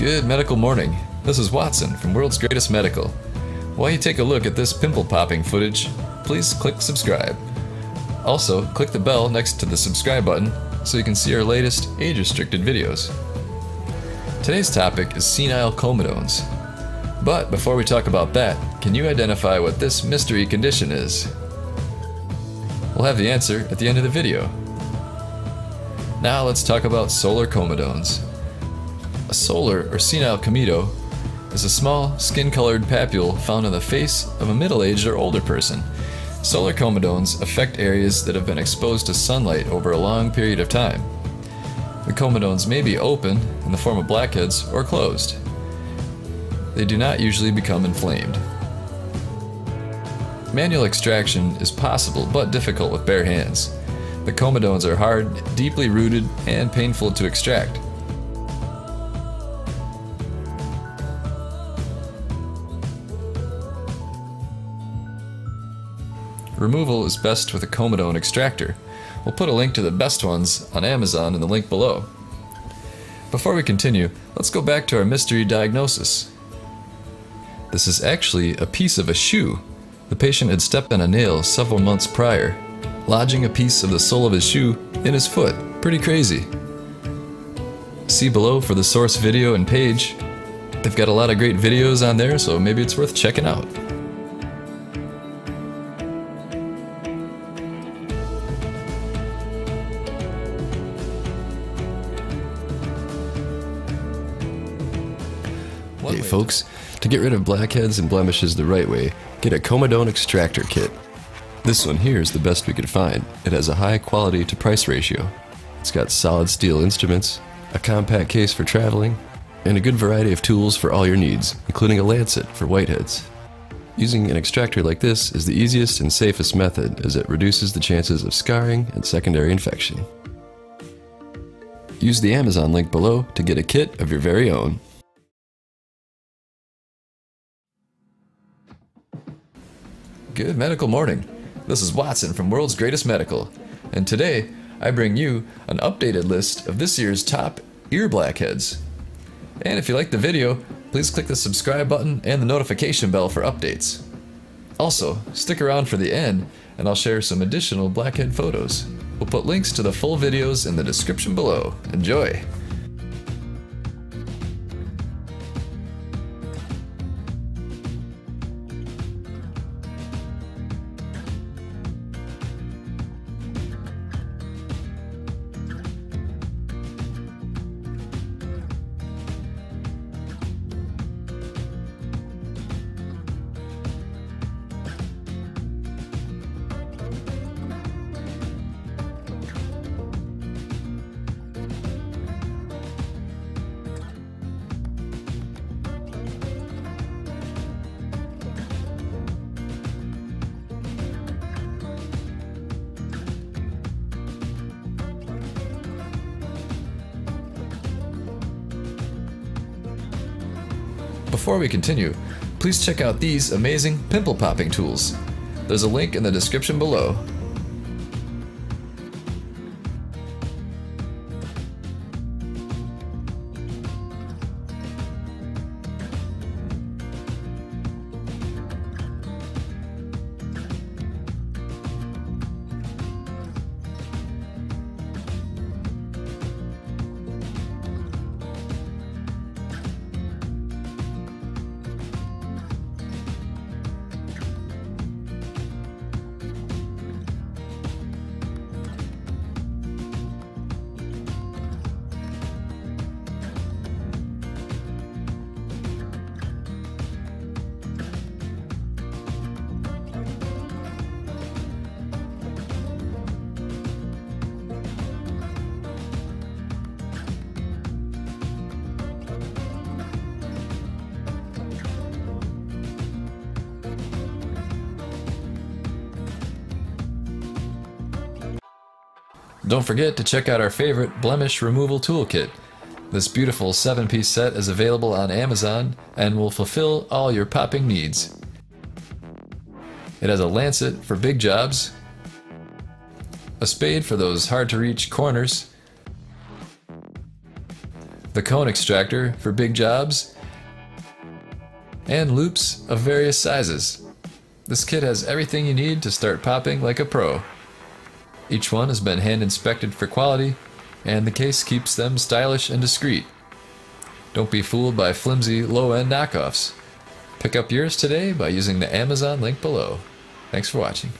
Good medical morning. This is Watson from World's Greatest Medical. While you take a look at this pimple popping footage, please click subscribe. Also, click the bell next to the subscribe button so you can see our latest age restricted videos. Today's topic is senile comedones. But before we talk about that, can you identify what this mystery condition is? We'll have the answer at the end of the video. Now let's talk about solar comedones. A solar or senile comedo is a small, skin-colored papule found on the face of a middle-aged or older person. Solar comedones affect areas that have been exposed to sunlight over a long period of time. The comedones may be open, in the form of blackheads, or closed. They do not usually become inflamed. Manual extraction is possible but difficult with bare hands. The comedones are hard, deeply rooted, and painful to extract. Removal is best with a comedone extractor. We'll put a link to the best ones on Amazon in the link below. Before we continue, let's go back to our mystery diagnosis. This is actually a piece of a shoe. The patient had stepped on a nail several months prior, lodging a piece of the sole of his shoe in his foot. Pretty crazy. See below for the source video and page. They've got a lot of great videos on there, so maybe it's worth checking out. Hey folks, to get rid of blackheads and blemishes the right way, get a Comedone extractor kit. This one here is the best we could find. It has a high quality to price ratio. It's got solid steel instruments, a compact case for traveling, and a good variety of tools for all your needs, including a lancet for whiteheads. Using an extractor like this is the easiest and safest method as it reduces the chances of scarring and secondary infection. Use the Amazon link below to get a kit of your very own. Good medical morning. This is Watson from World's Greatest Medical, and today I bring you an updated list of this year's top ear blackheads. And if you like the video, please click the subscribe button and the notification bell for updates. Also, stick around for the end and I'll share some additional blackhead photos. We'll put links to the full videos in the description below. Enjoy! Before we continue, please check out these amazing pimple popping tools. There's a link in the description below. Don't forget to check out our favorite blemish removal toolkit. This beautiful 7-piece set is available on Amazon and will fulfill all your popping needs. It has a lancet for big jobs, a spade for those hard to reach corners, the cone extractor for big jobs, and loops of various sizes. This kit has everything you need to start popping like a pro. Each one has been hand inspected for quality, and the case keeps them stylish and discreet. Don't be fooled by flimsy, low-end knockoffs. Pick up yours today by using the Amazon link below. Thanks for watching.